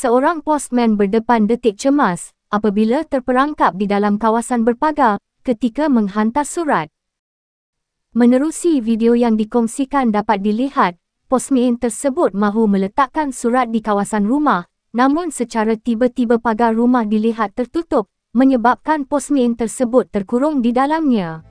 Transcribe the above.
seorang postman berdepan detik cemas apabila terperangkap di dalam kawasan berpagar ketika menghantar surat. Menerusi video yang dikongsikan dapat dilihat, postman tersebut mahu meletakkan surat di kawasan rumah, namun secara tiba-tiba pagar rumah dilihat tertutup, menyebabkan postman tersebut terkurung di dalamnya.